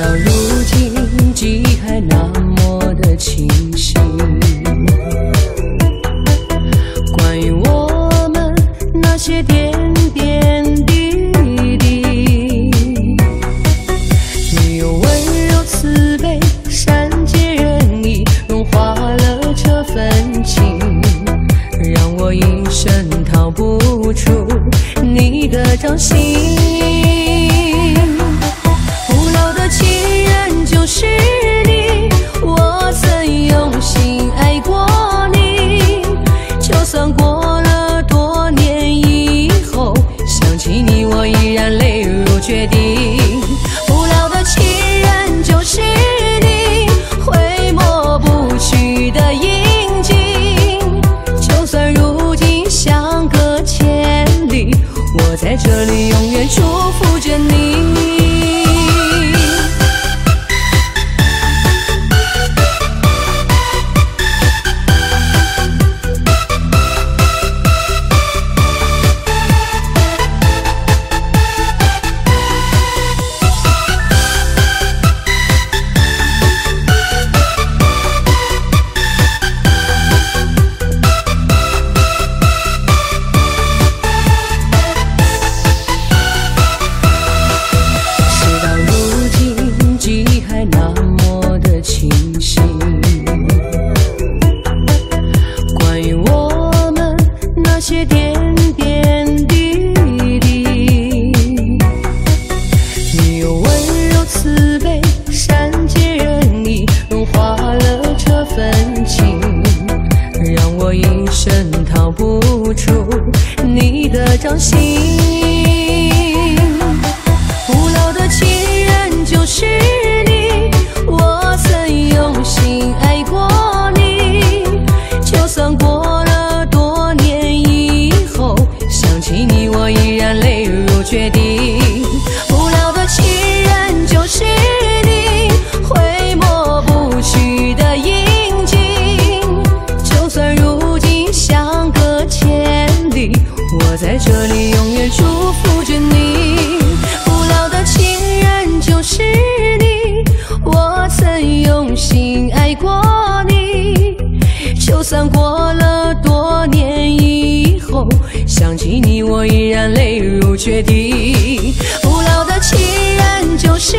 到如今记忆还那么的清晰关于我们那些点点滴滴你用温柔慈悲善解人意融化了这份情让我一生逃不出你的掌心是掌心。曾用心爱过你，就算过了多年以后，想起你我依然泪如决堤，不老的情人就是。